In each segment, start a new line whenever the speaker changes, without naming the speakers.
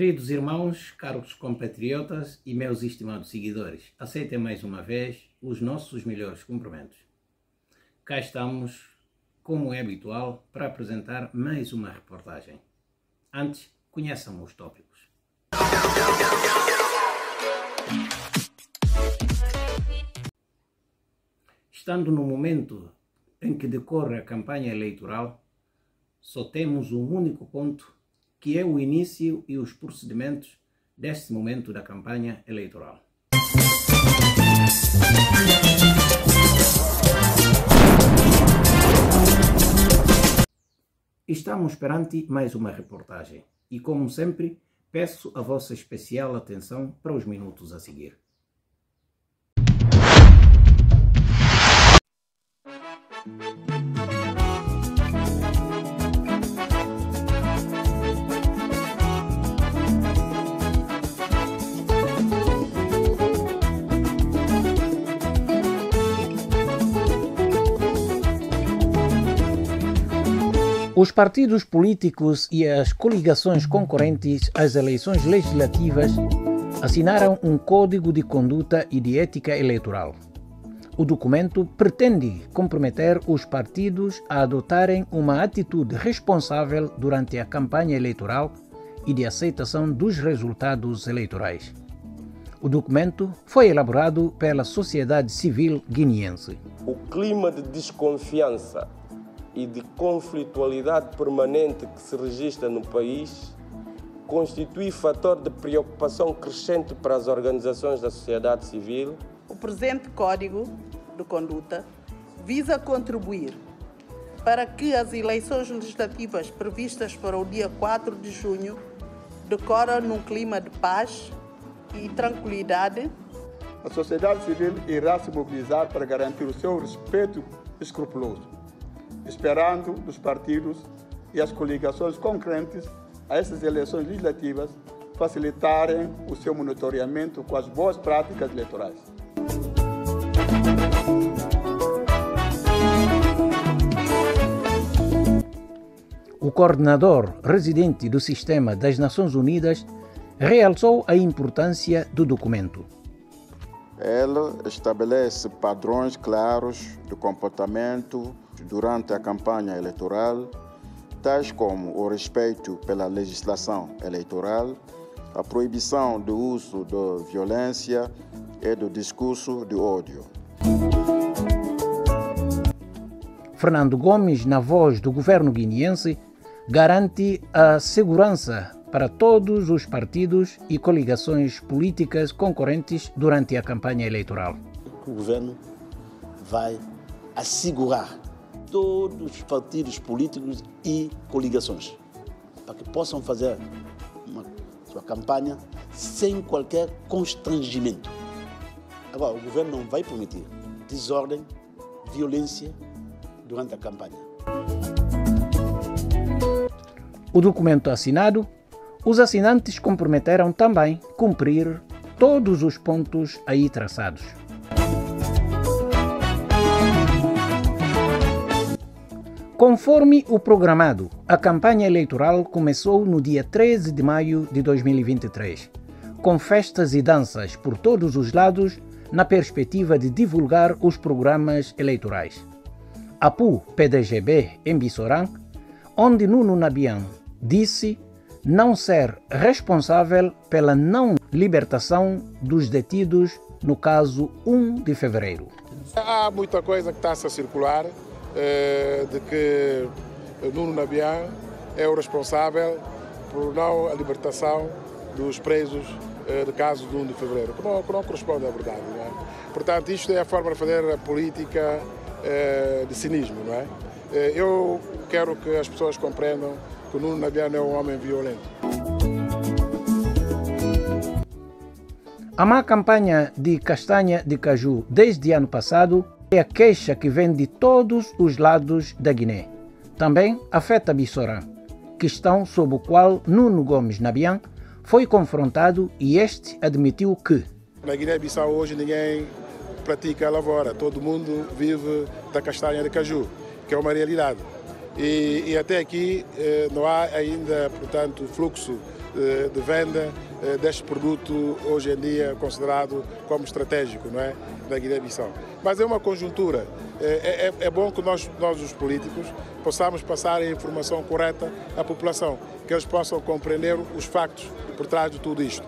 Queridos irmãos, caros compatriotas e meus estimados seguidores, aceitem mais uma vez os nossos melhores cumprimentos. Cá estamos, como é habitual, para apresentar mais uma reportagem. Antes, conheçam os tópicos. Estando no momento em que decorre a campanha eleitoral, só temos um único ponto, que é o início e os procedimentos deste momento da campanha eleitoral. Estamos perante mais uma reportagem e, como sempre, peço a vossa especial atenção para os minutos a seguir. Os partidos políticos e as coligações concorrentes às eleições legislativas assinaram um Código de Conduta e de Ética Eleitoral. O documento pretende comprometer os partidos a adotarem uma atitude responsável durante a campanha eleitoral e de aceitação dos resultados eleitorais. O documento foi elaborado pela sociedade civil guineense.
O clima de desconfiança e de conflitualidade permanente que se registra no país constitui fator de preocupação crescente para as organizações da sociedade civil.
O presente Código de Conduta visa contribuir para que as eleições legislativas previstas para o dia 4 de junho decorram num clima de paz e tranquilidade.
A sociedade civil irá se mobilizar para garantir o seu respeito escrupuloso esperando dos partidos e as coligações concorrentes a essas eleições legislativas facilitarem o seu monitoramento com as boas práticas eleitorais.
O coordenador residente do Sistema das Nações Unidas realçou a importância do documento.
Ele estabelece padrões claros de comportamento durante a campanha eleitoral, tais como o respeito pela legislação eleitoral, a proibição do uso da violência e do discurso de ódio.
Fernando Gomes, na voz do governo guineense, garante a segurança para todos os partidos e coligações políticas concorrentes durante a campanha eleitoral.
O governo vai assegurar todos os partidos políticos e coligações, para que possam fazer uma sua campanha sem qualquer constrangimento. Agora, o governo não vai permitir desordem, violência durante a campanha.
O documento assinado, os assinantes comprometeram também cumprir todos os pontos aí traçados. Conforme o programado, a campanha eleitoral começou no dia 13 de maio de 2023, com festas e danças por todos os lados, na perspectiva de divulgar os programas eleitorais. APU PDGB em Bissorã, onde Nuno Nabian disse não ser responsável pela não libertação dos detidos no caso 1 de fevereiro.
Há muita coisa que está a circular de que Nuno Nabian é o responsável por não a libertação dos presos eh, de caso de 1 de fevereiro, que não, que não corresponde à verdade. É? Portanto, isto é a forma de fazer a política eh, de cinismo. Não é? Eu quero que as pessoas compreendam que Nuno Nabian é um homem violento.
A má campanha de castanha de caju desde ano passado é a queixa que vem de todos os lados da Guiné. Também afeta Bissorã, questão sob o qual Nuno Gomes Nabian foi confrontado e este admitiu que
na Guiné-Bissau hoje ninguém pratica a lavoura, todo mundo vive da castanha de caju, que é uma realidade. E, e até aqui eh, não há ainda, portanto, fluxo de venda deste produto hoje em dia considerado como estratégico não é, da Guiné-Bissau. Mas é uma conjuntura. É, é, é, bom que nós, nós, os políticos, possamos passar a informação correta à população, que eles possam compreender os factos por trás de tudo isto.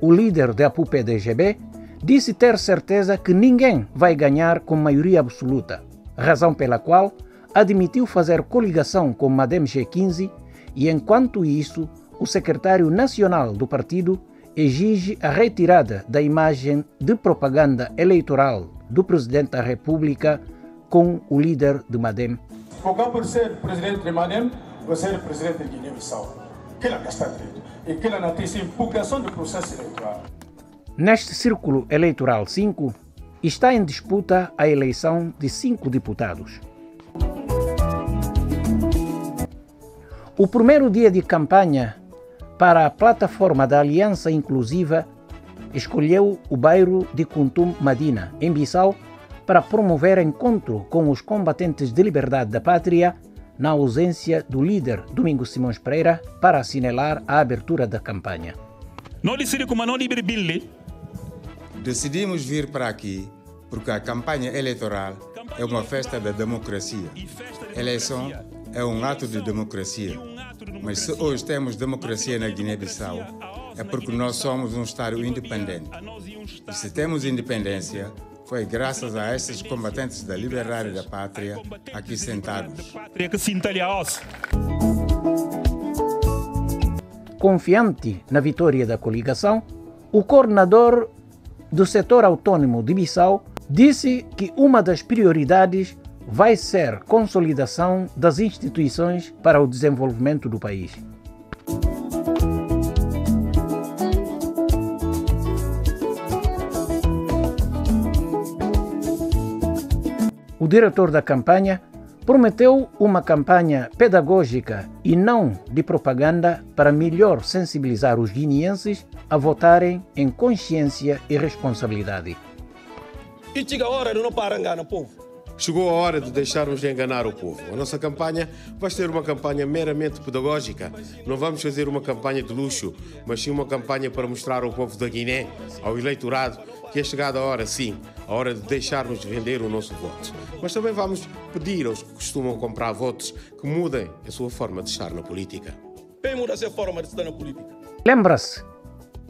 O líder da APUP-DGB disse ter certeza que ninguém vai ganhar com maioria absoluta, razão pela qual admitiu fazer coligação com Madem G15 e, enquanto isso, o secretário nacional do partido exige a retirada da imagem de propaganda eleitoral do presidente da República com o líder de Madem.
Porque por ser presidente de Madem, vou ser presidente de Guiné-Bissau. Que ela está. E que ela tem impugnação do processo eleitoral.
Neste círculo eleitoral 5, está em disputa a eleição de cinco deputados. O primeiro dia de campanha para a plataforma da Aliança Inclusiva escolheu o bairro de Kuntum Madina, em Bissau, para promover encontro com os combatentes de liberdade da pátria, na ausência do líder Domingos Simões Pereira, para assinalar a abertura da campanha.
Decidimos vir para aqui porque a campanha eleitoral é uma festa da democracia. Eleição é um ato de democracia. Mas se hoje temos democracia na Guiné-Bissau, é porque nós somos um Estado independente. E se temos independência, foi graças a esses combatentes da liberdade da pátria aqui sentados.
Confiante na vitória da coligação, o coordenador do setor autônomo de Bissau disse que uma das prioridades vai ser consolidação das instituições para o desenvolvimento do país. O diretor da campanha prometeu uma campanha pedagógica e não de propaganda para melhor sensibilizar os guineenses a votarem em consciência e responsabilidade.
E chega a hora de não parar povo.
Chegou a hora de deixarmos de enganar o povo. A nossa campanha vai ser uma campanha meramente pedagógica. Não vamos fazer uma campanha de luxo, mas sim uma campanha para mostrar ao povo da Guiné, ao eleitorado, que é chegada a hora, sim, a hora de deixarmos de vender o nosso voto. Mas também vamos pedir aos que costumam comprar votos que mudem a sua forma de estar na política.
Quem muda a sua forma de estar na política?
Lembra-se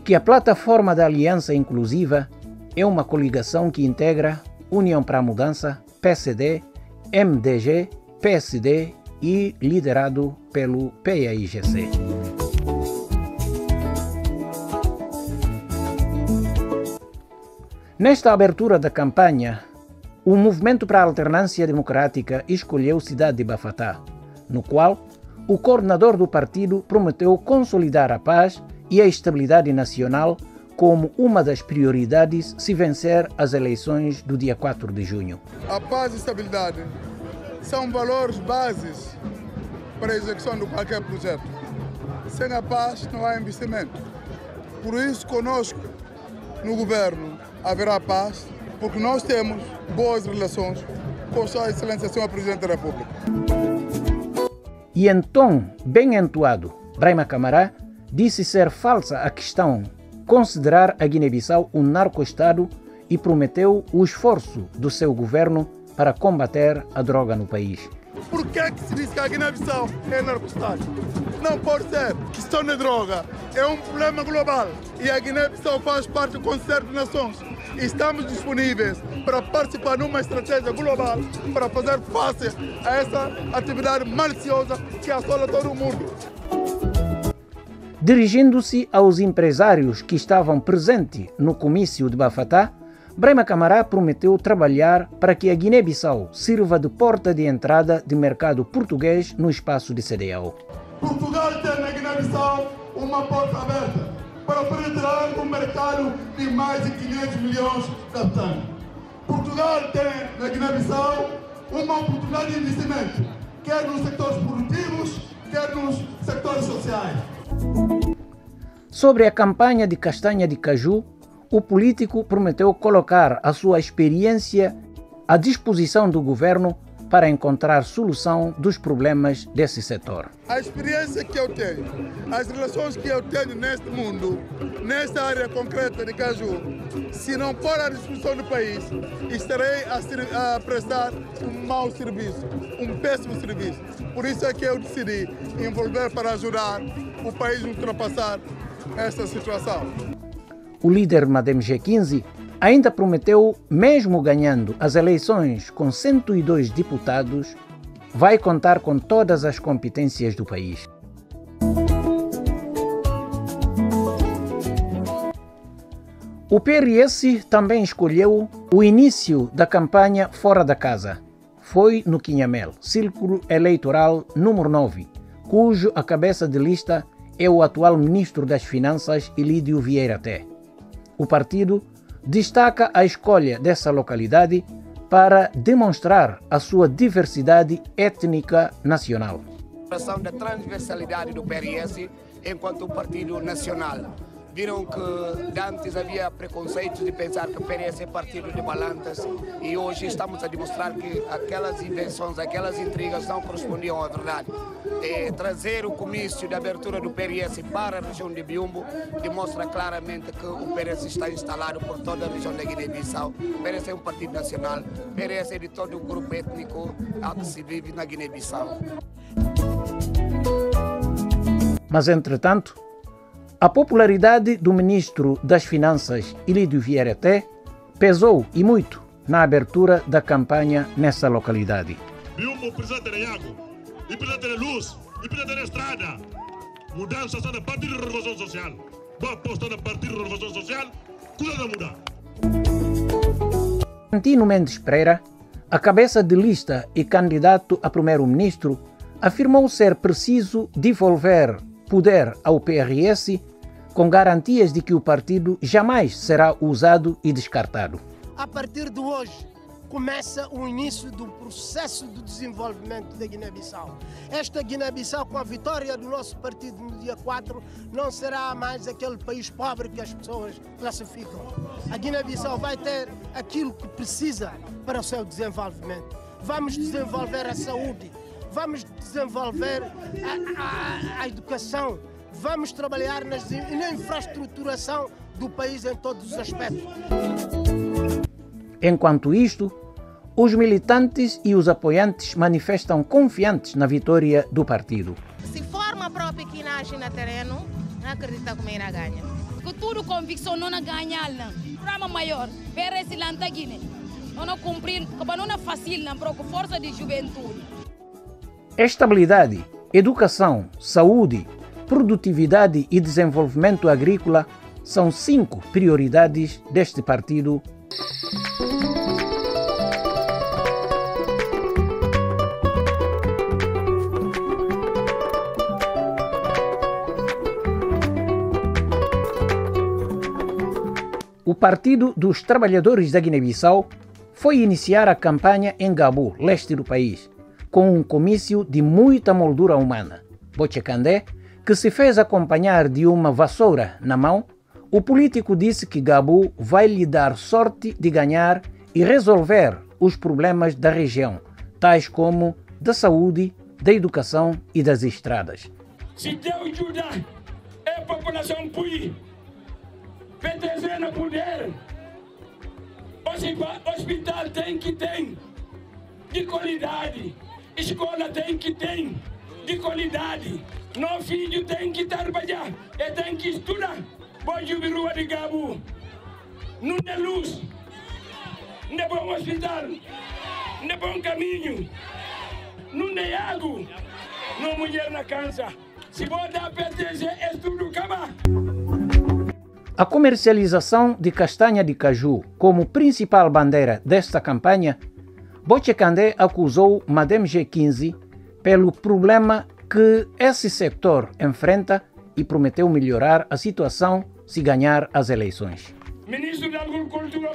que a plataforma da Aliança Inclusiva é uma coligação que integra União para a Mudança, PCD, MDG, PSD e liderado pelo PAIGC. Nesta abertura da campanha, o Movimento para a Alternância Democrática escolheu Cidade de Bafatá, no qual o coordenador do partido prometeu consolidar a paz e a estabilidade nacional como uma das prioridades se vencer as eleições do dia 4 de junho.
A paz e estabilidade são valores bases para a execução de qualquer projeto. Sem a paz não há investimento. Por isso, conosco no governo haverá paz, porque nós temos boas relações com Sua Excelência Senhor Presidente da República.
E tom bem entoado, Braima Camará disse ser falsa a questão considerar a Guiné-Bissau um narco-estado e prometeu o esforço do seu governo para combater a droga no país.
Por que, que se diz que a Guiné-Bissau é narco-estado? Não pode ser. Questão de droga é um problema global e a Guiné-Bissau faz parte do Concerto de Nações. Estamos disponíveis para participar numa estratégia global para fazer face a essa atividade maliciosa que assola todo o mundo.
Dirigindo-se aos empresários que estavam presentes no comício de Bafatá, Brema Camará prometeu trabalhar para que a Guiné-Bissau sirva de porta de entrada de mercado português no espaço de CDAO.
Portugal tem na Guiné-Bissau uma porta aberta para penetrar no mercado de mais de 500 milhões de habitantes. Portugal tem na Guiné-Bissau uma oportunidade de investimento, quer nos sectores produtivos, quer nos sectores sociais.
Sobre a campanha de castanha de caju, o político prometeu colocar a sua experiência à disposição do governo para encontrar solução dos problemas desse setor.
A experiência que eu tenho, as relações que eu tenho neste mundo, nesta área concreta de Caju, se não for à disposição do país, estarei a, a prestar um mau serviço, um péssimo serviço. Por isso é que eu decidi envolver para ajudar o país ultrapassar esta situação.
O líder Madem G15 ainda prometeu, mesmo ganhando as eleições com 102 deputados, vai contar com todas as competências do país. O PRS também escolheu o início da campanha fora da casa. Foi no Quinhamel, círculo eleitoral número 9, cujo a cabeça de lista é o atual ministro das Finanças, Elídio Vieira Té. O partido destaca a escolha dessa localidade para demonstrar a sua diversidade étnica nacional.
A da transversalidade do PRS enquanto partido nacional viram que antes havia preconceitos de pensar que o PRS é partido de balanças e hoje estamos a demonstrar que aquelas invenções, aquelas intrigas não correspondiam à verdade. E trazer o comício de abertura do PRS para a região de Biumbo demonstra claramente que o PRS está instalado por toda a região da Guiné-Bissau. O é um partido nacional, o é de todo o grupo étnico que se vive na Guiné-Bissau.
Mas, entretanto, a popularidade do ministro das Finanças, Ilídio Vieira Té, pesou e muito na abertura da campanha nessa localidade.
Biumbo precisa ter água, e precisa ter luz, e precisa ter estrada. Mudança está na parte de renovação social. Boa aposta na parte de renovação social, coisa vai mudar.
Antino Mendes Pereira, a cabeça de lista e candidato a primeiro-ministro, afirmou ser preciso devolver poder ao PRS com garantias de que o partido jamais será usado e descartado.
A partir de hoje, começa o início do processo de desenvolvimento da Guiné-Bissau. Esta Guiné-Bissau, com a vitória do nosso partido no dia 4, não será mais aquele país pobre que as pessoas classificam. A Guiné-Bissau vai ter aquilo que precisa para o seu desenvolvimento. Vamos desenvolver a saúde, vamos desenvolver a, a, a educação, vamos trabalhar nas, na infraestruturação do país em todos os aspectos.
Enquanto isto, os militantes e os apoiantes manifestam confiantes na vitória do partido.
Se for uma própria equinagem no terreno, não acredita como irá ganhar. Que tudo convicção não ganhar, não. Programa maior, ver esse lantaguine. Não cumprir, que não é fácil, não, com força de juventude.
Estabilidade, educação, saúde, produtividade e desenvolvimento agrícola são cinco prioridades deste partido. O Partido dos Trabalhadores da Guiné-Bissau foi iniciar a campanha em Gabu, leste do país, com um comício de muita moldura humana. Bochecandé que se fez acompanhar de uma vassoura na mão, o político disse que Gabu vai lhe dar sorte de ganhar e resolver os problemas da região, tais como da saúde, da educação e das estradas.
Se Deus ajudar, é a população Pui, PTZ no poder, hospital tem que ter de qualidade, escola tem que ter de qualidade. Filho tem que trabalhar e tem. Pode vir rua de Gabu. Não tem luz. Não é bom hospital. Não é bom caminho. Não tem água. Não mulher na cansa. Se botar PTG, é tudo acabar.
A comercialização de castanha de caju como principal bandeira desta campanha, Bochecandé acusou Madem G15 pelo problema que esse setor enfrenta e prometeu melhorar a situação se ganhar as eleições.
Ministro da Agricultura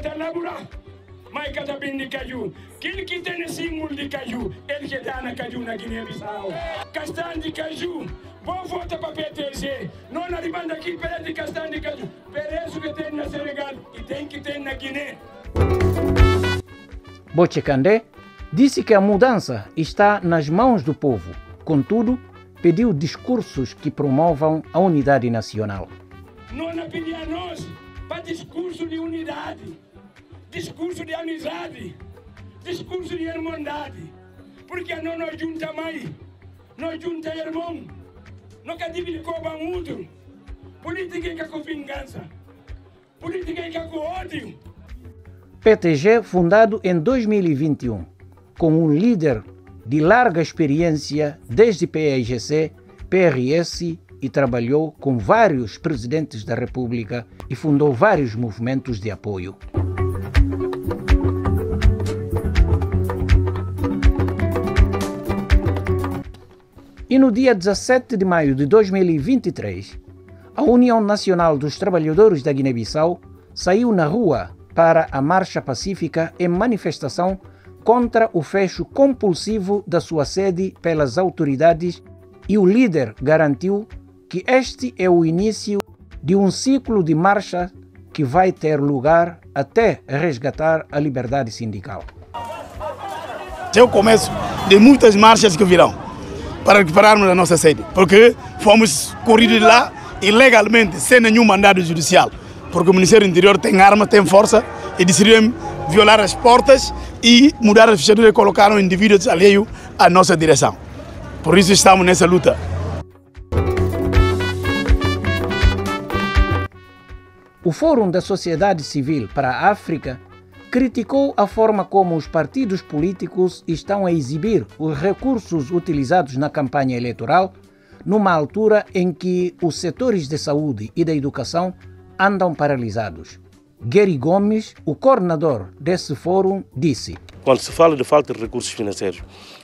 mas cada bem de caju. Quem que tem símbolo de caju, ele que dá na caju na Guiné-Bissau. Castanha de caju, bom voto para PTC. Não na demanda aqui, pera de castanha de caju. Pereço que tem na Senegal e tem que ter na Guiné.
Bochecandé Disse que a mudança está nas mãos do povo, contudo, pediu discursos que promovam a unidade nacional.
Não pedir a nós para discurso de unidade, discurso de amizade, discurso de irmandade, porque não nos junta mais, nós junta irmão, dividir com o outro. Política é com vingança, política é com ódio.
PTG, fundado em 2021, com um líder de larga experiência desde PAIGC, PRS e trabalhou com vários presidentes da República e fundou vários movimentos de apoio. E no dia 17 de maio de 2023, a União Nacional dos Trabalhadores da Guiné-Bissau saiu na rua para a marcha pacífica em manifestação contra o fecho compulsivo da sua sede pelas autoridades e o líder garantiu que este é o início de um ciclo de marcha que vai ter lugar até resgatar a liberdade sindical.
É o começo de muitas marchas que virão para recuperarmos a nossa sede, porque fomos corridos lá ilegalmente, sem nenhum mandado judicial, porque o Ministério do Interior tem arma, tem força e decidiram violar as portas e mudar as fechaduras e colocaram indivíduos alheios à nossa direção. Por isso estamos nessa luta.
O Fórum da Sociedade Civil para a África criticou a forma como os partidos políticos estão a exibir os recursos utilizados na campanha eleitoral, numa altura em que os setores de saúde e da educação andam paralisados. Gary Gomes, o coordenador desse fórum, disse:
Quando se fala de falta de recursos financeiros,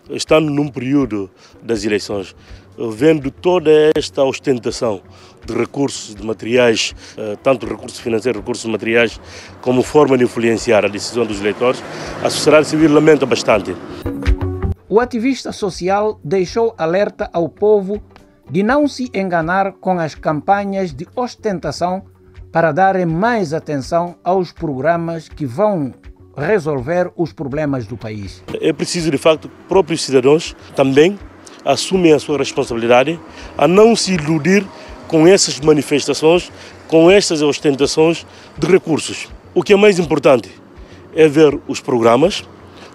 estando num período das eleições, vendo toda esta ostentação de recursos, de materiais, eh, tanto recursos financeiros, recursos materiais, como forma de influenciar a decisão dos eleitores, a sociedade civil lamenta bastante.
O ativista social deixou alerta ao povo de não se enganar com as campanhas de ostentação para darem mais atenção aos programas que vão resolver os problemas do país.
É preciso, de facto, próprios cidadãos também assumem a sua responsabilidade a não se iludir com essas manifestações, com estas ostentações de recursos. O que é mais importante é ver os programas,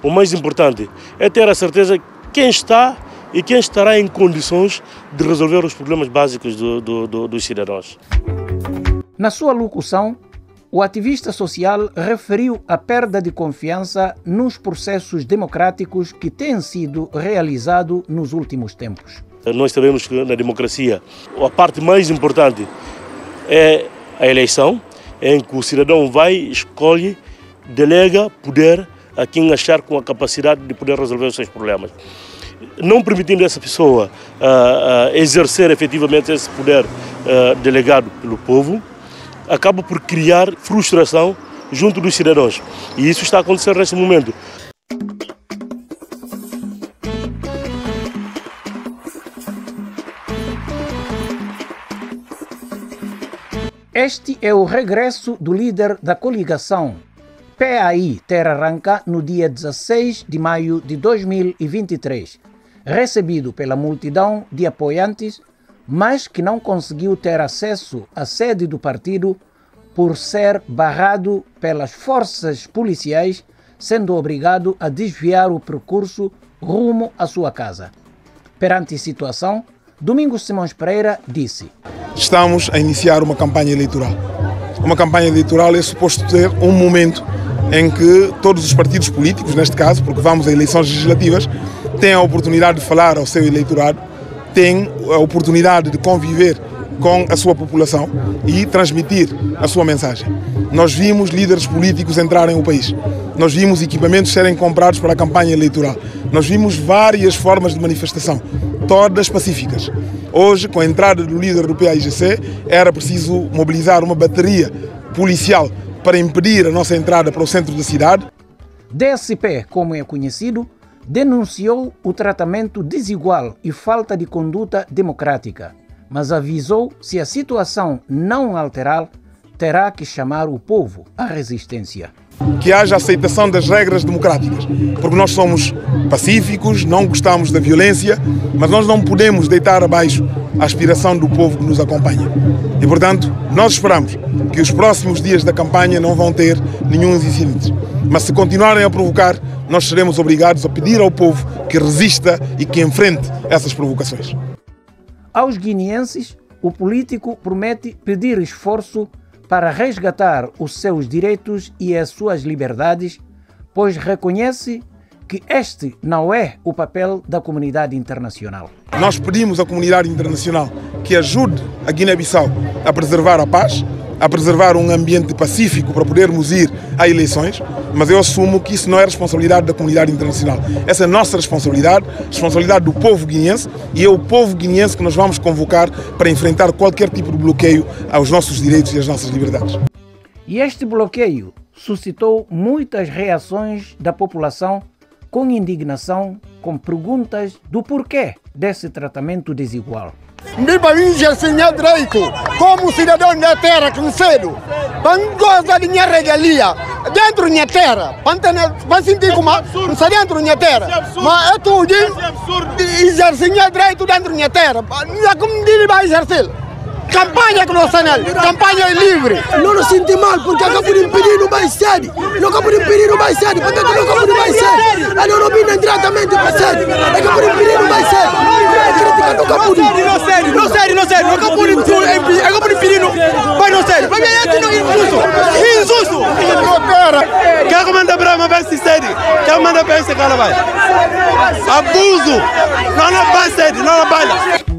o mais importante é ter a certeza quem está e quem estará em condições de resolver os problemas básicos do, do, do, dos cidadãos.
Na sua locução, o ativista social referiu a perda de confiança nos processos democráticos que têm sido realizados nos últimos tempos.
Nós sabemos que na democracia a parte mais importante é a eleição, em que o cidadão vai, escolhe, delega poder a quem achar com a capacidade de poder resolver os seus problemas. Não permitindo essa pessoa uh, uh, exercer efetivamente esse poder uh, delegado pelo povo, acaba por criar frustração junto dos cidadãos. E isso está acontecendo neste momento.
Este é o regresso do líder da coligação PAI Terra Arranca no dia 16 de maio de 2023, recebido pela multidão de apoiantes mas que não conseguiu ter acesso à sede do partido por ser barrado pelas forças policiais, sendo obrigado a desviar o percurso rumo à sua casa. Perante a situação, Domingos Simões Pereira disse:
Estamos a iniciar uma campanha eleitoral. Uma campanha eleitoral é suposto ter um momento em que todos os partidos políticos, neste caso, porque vamos a eleições legislativas, têm a oportunidade de falar ao seu eleitorado tem a oportunidade de conviver com a sua população e transmitir a sua mensagem. Nós vimos líderes políticos entrarem no país. Nós vimos equipamentos serem comprados para a campanha eleitoral. Nós vimos várias formas de manifestação, todas pacíficas. Hoje, com a entrada do líder do PAIGC, era preciso mobilizar uma bateria policial para impedir a nossa entrada para o centro da cidade.
DSP, como é conhecido, denunciou o tratamento desigual e falta de conduta democrática, mas avisou se a situação não alterar, terá que chamar o povo à resistência.
que haja aceitação das regras democráticas, porque nós somos pacíficos, não gostamos da violência, mas nós não podemos deitar abaixo a aspiração do povo que nos acompanha. E, portanto, nós esperamos que os próximos dias da campanha não vão ter nenhum incidente. Mas se continuarem a provocar, nós seremos obrigados a pedir ao povo que resista e que enfrente essas provocações.
Aos guineenses, o político promete pedir esforço para resgatar os seus direitos e as suas liberdades, pois reconhece que este não é o papel da comunidade internacional.
Nós pedimos à comunidade internacional que ajude a Guiné-Bissau a preservar a paz, a preservar um ambiente pacífico para podermos ir a eleições, mas eu assumo que isso não é responsabilidade da comunidade internacional. Essa é a nossa responsabilidade, responsabilidade do povo guineense e é o povo guineense que nós vamos convocar para enfrentar qualquer tipo de bloqueio aos nossos direitos e às nossas liberdades.
E este bloqueio suscitou muitas reações da população com indignação, com perguntas do porquê desse tratamento desigual.
Ndi país senhor direito, como cidadão da terra que cedo, para goza de minha regalia, dentro da minha terra, para sentir como não está dentro da minha terra, mas é tudo exercer direito dentro da minha terra, não como ele vai exercer. Campanha que nós temos, campanha livre.
Não nos senti mal porque acabou de impedir no mais sede. Não acabou de impedir no mais sede. Porque não acabou de mais sede. Ele não vem diretamente para sede. Acabou de impedir no mais sede. Crítica do acabou de.
Não sério, não sério, não sério. Acabou de impedir, acabou de impedir no. Vai não sério. Para mim é injusto. Injusto. Quem comanda Brahma vai se sede. Quem comanda para esse cara vai. Abuso. Não na sede, não na baila.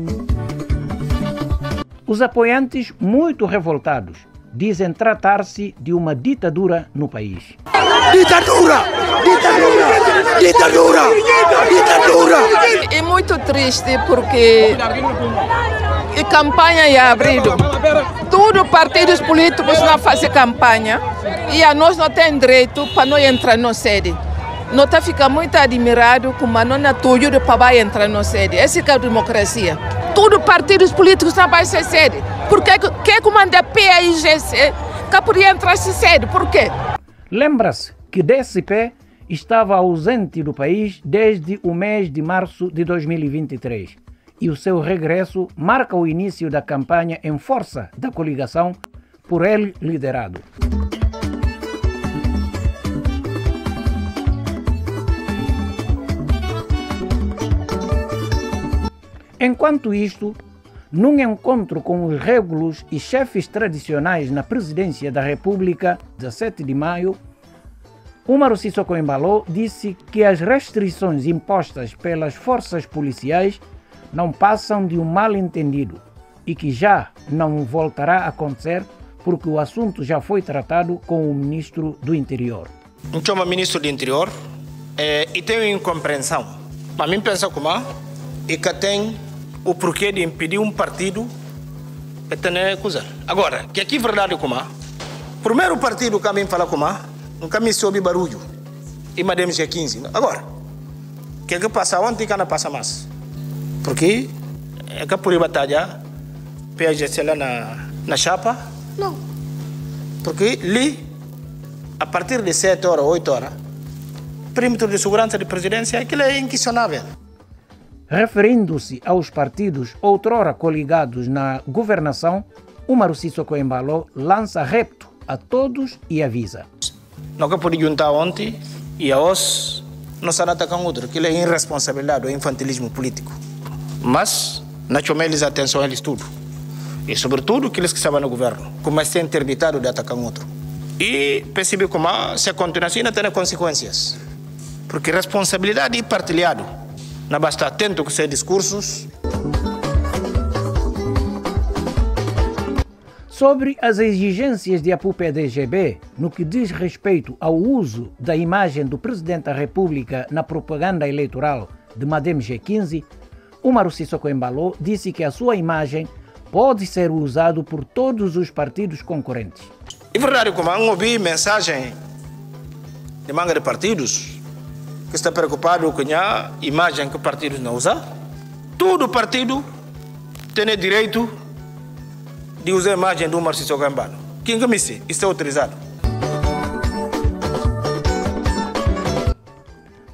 Os apoiantes, muito revoltados, dizem tratar-se de uma ditadura no país.
Ditadura! Ditadura! Ditadura! Ditadura!
É muito triste porque a campanha é abrido. Todos os partidos políticos não fazem campanha e a nós não tem direito para não entrar na sede. Nós tá fica muito admirado como a nona tudo para entrar na sede. Essa é a democracia os partidos políticos não vai ser sede. Porque quem comanda PAIGC que podia entrar se sede? Por quê?
Lembra-se que DSP estava ausente do país desde o mês de março de 2023 e o seu regresso marca o início da campanha em força da coligação por ele liderado. Enquanto isto, num encontro com os régulos e chefes tradicionais na presidência da República, 17 de maio, Umaru Sissoko Embalo disse que as restrições impostas pelas forças policiais não passam de um mal-entendido e que já não voltará a acontecer porque o assunto já foi tratado com o ministro do Interior.
Eu chamo ministro do Interior é, e tenho incompreensão. Para mim, pensa como e que tem o porquê de impedir um partido de ter coisa. Agora, que aqui é verdade como primeiro partido que a mim fala como nunca me soube barulho e mademos é 15. Agora, que é que passa ontem que não passa mais? Porque é que por batalha PAGC lá na, na chapa? Não. Porque ali, a partir de 7 horas, 8 horas, perímetro de segurança de presidência, aquilo é inquestionável.
Referindo-se aos partidos outrora coligados na governação, Umaru Sissoko Embalo lança repto a todos e avisa.
Nunca pude juntar ontem e a hoje não se atacam outro, que é irresponsabilidade ou infantilismo político. Mas, não chamei eles a atenção a eles tudo. E sobretudo aqueles que estavam no governo, como é interditado de atacar outro. E percebi como se continuar assim não tem consequências. Porque responsabilidade é partilhado. Não basta atento com seus discursos.
Sobre as exigências de APU-PDGB no que diz respeito ao uso da imagem do Presidente da República na propaganda eleitoral de Madem G15, Umaru Sissoko Embalo disse que a sua imagem pode ser usada por todos os partidos concorrentes.
É verdade, como eu ouvi mensagem de manga de partidos, que está preocupado com a imagem que o partido não usa. Todo partido tem direito de usar a imagem do Marciso Gambano. Quem que me Isso é autorizado.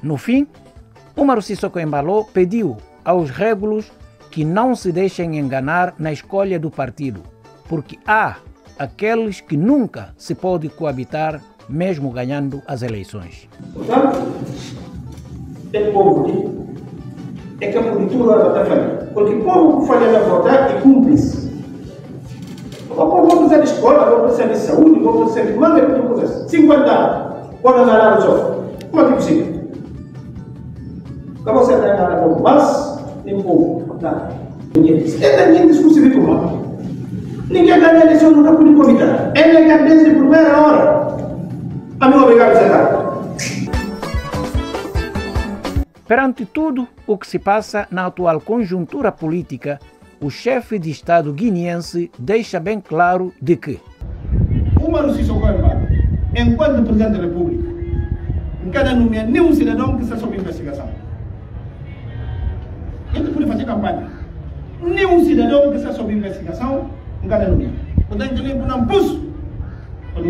No fim, Umaru Sissoko Embalo pediu aos régulos que não se deixem enganar na escolha do partido, porque há aqueles que nunca se pode coabitar mesmo ganhando as eleições.
Portanto, é povo é que a política está falhando. Porque o povo falha a votar e cumpre-se. O povo vai precisar de escola, vai precisar de saúde, vai precisar de manga, de coisas. 50 anos, quando andar no sofá. Como é que é possível? Acabou você andar nada com mas, nem nada. Ninguém disse. É ninguém discurso de turma. Ninguém ganha a eleição, nunca pode convidar. É negar desde a primeira hora. A mim, obrigado, Zé
Perante tudo o que se passa na atual conjuntura política, o chefe de Estado guineense deixa bem claro de que
Mano Sissoko enquanto Presidente da República, não nenhum cidadão que está sob investigação. Ele pode fazer campanha. Nenhum cidadão que está sob investigação, não quer nomear. Portanto, ele não pus a.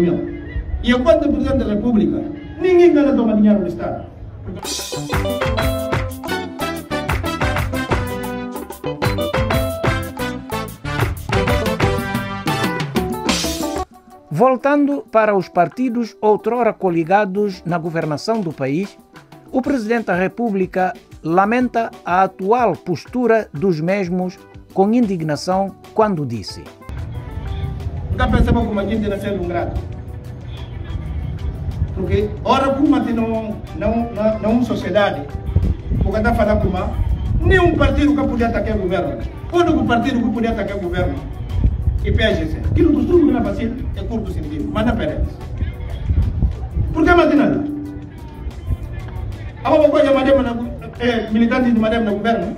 E enquanto Presidente da República, ninguém quer tomar dinheiro do Estado.
Voltando para os partidos outrora coligados na governação do país, o presidente da República lamenta a atual postura dos mesmos com indignação quando disse:
Nunca pensamos como a gente nasceu um grado. Porque, ora, como não, não, não, não sociedade, porque está falando como nenhum partido que podia atacar o governo. O único partido que podia atacar o governo? E PSGC. Aquilo do estudo não é fácil, é curto sentido, mas não parece. Por que nada? A uma coisa eh, militante de madema no governo,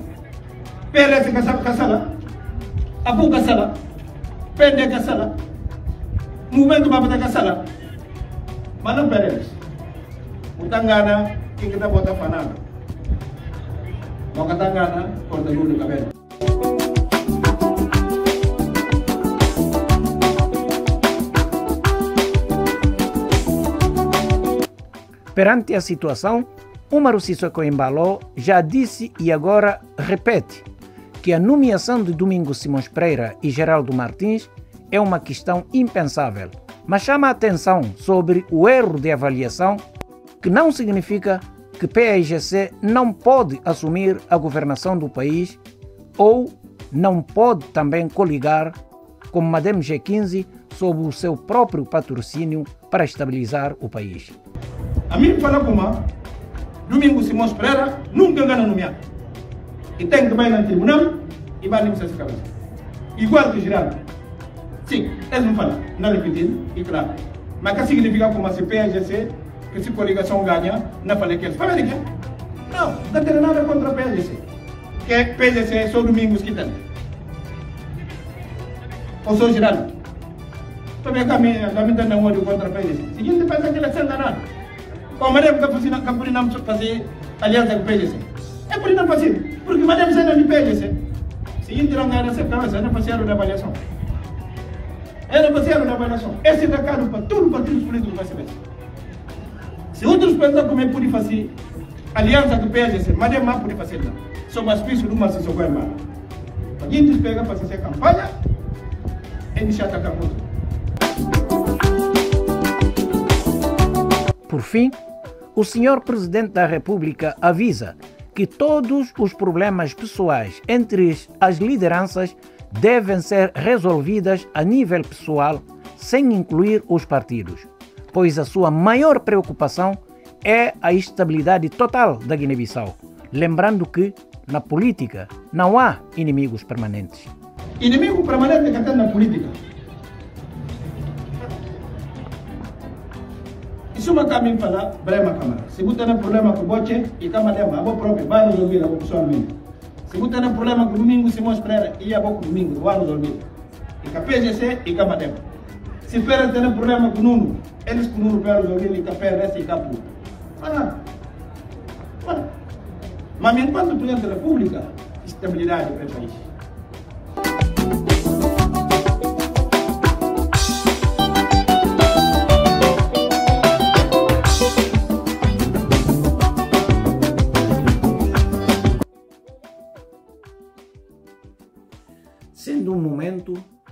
PLS kasala, Abu kasala, PND kasala, movimento Babata kasala, mas não parece. O Tangana, que kita bota fanado. Maka Tangana, corta lula cabelo.
Perante a situação, Umaru Sissoko Embalo já disse e agora repete que a nomeação de Domingos Simões Pereira e Geraldo Martins é uma questão impensável, mas chama a atenção sobre o erro de avaliação, que não significa que PAIGC não pode assumir a governação do país ou não pode também coligar com Madame G15 sob o seu próprio patrocínio para estabilizar o país.
A mim fala como Domingo Simões Pereira nunca engana nomeado. E tem que ir no tribunal e vai essa cabeça. Igual que Girardo. Sim, eles não falam, não repetindo, e claro. Mas que significa como se PSGC, que se coligação ganha, não fala que eles. Fala de quê? Não, não tem nada contra a PSGC. Que é PSGC é só domingos que tem. Ou só Girardo. Também caminha, caminha não olho contra a PSGC. Seguinte, pensa que ele é enganado. Bom, madame ka fusina ka puri nam fazer aliança com o PGC. É não fazer, porque madame sai de PGC. Se entrar na área secreta, você não fazer a avaliação. É não fazer a avaliação. É recado para todos os partidos políticos vai saber. Se outros pensam como é por fazer aliança com o PGC, madame não pode fazer não. Só mais difícil de uma se souber mal. A gente pega para fazer campanha, e iniciar atacar outro.
Por fim, o senhor presidente da República avisa que todos os problemas pessoais entre as lideranças devem ser resolvidas a nível pessoal, sem incluir os partidos, pois a sua maior preocupação é a estabilidade total da Guiné-Bissau. Lembrando que, na política, não há inimigos permanentes.
Inimigo permanente que está na política Isuma kami fala brema kama. Se você tem problema com boche e kama lema, abo próprio vai resolver abo pessoalmente. Se você tem problema com domingo, se mostra para e abo domingo vai resolver. E ka PGC e kama lema. Se pera tem problema com nuno, eles com nuno para resolver e ka PRS e kapu. Ah. Mas enquanto presidente da República, estabilidade para o país.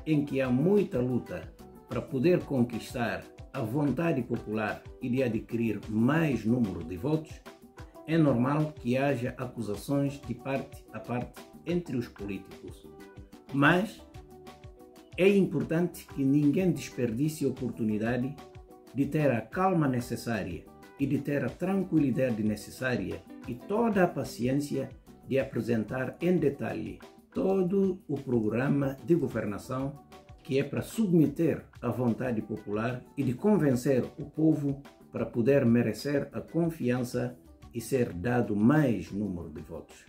Em que há muita luta para poder conquistar a vontade popular e de adquirir mais número de votos, é normal que haja acusações de parte a parte entre os políticos. Mas é importante que ninguém desperdice a oportunidade de ter a calma necessária e de ter a tranquilidade necessária e toda a paciência de apresentar em detalhe todo o programa de governação que é para submeter à vontade popular e de convencer o povo para poder merecer a confiança e ser dado mais número de votos.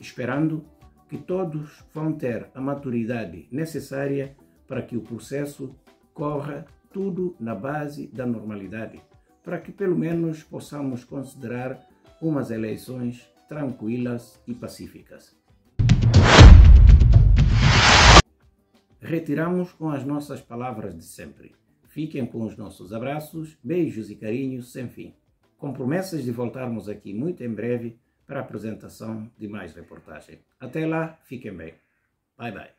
Esperando que todos vão ter a maturidade necessária para que o processo corra tudo na base da normalidade, para que pelo menos possamos considerar umas eleições tranquilas e pacíficas. Retiramos com as nossas palavras de sempre. Fiquem com os nossos abraços, beijos e carinhos sem fim. Com promessas de voltarmos aqui muito em breve para a apresentação de mais reportagem. Até lá, fiquem bem. Bye bye.